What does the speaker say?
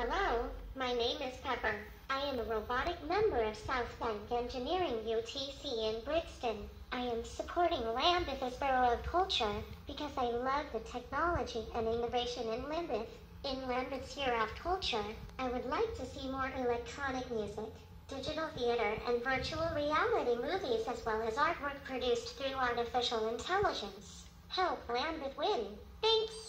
Hello, my name is Pepper. I am a robotic member of South Bank Engineering UTC in Brixton. I am supporting Lambeth as Borough of Culture because I love the technology and innovation in Lambeth. In Lambeth's Year of Culture, I would like to see more electronic music, digital theater, and virtual reality movies as well as artwork produced through artificial intelligence. Help Lambeth win. Thanks.